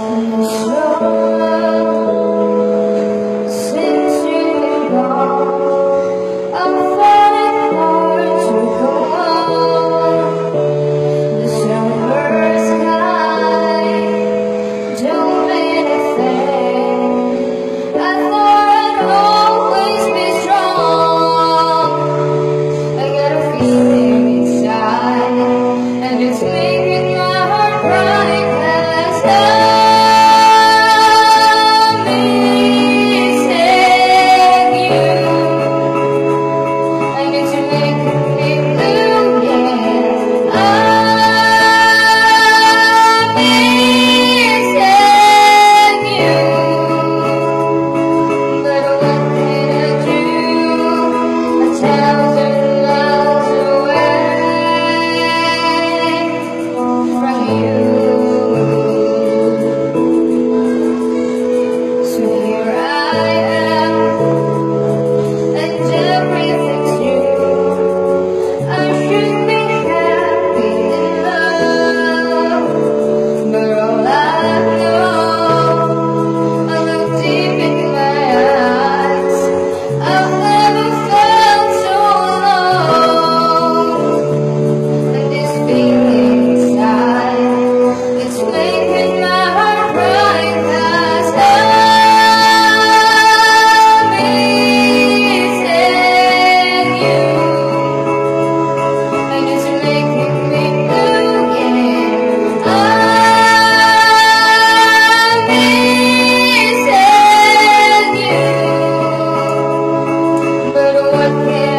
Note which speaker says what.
Speaker 1: Krishna again.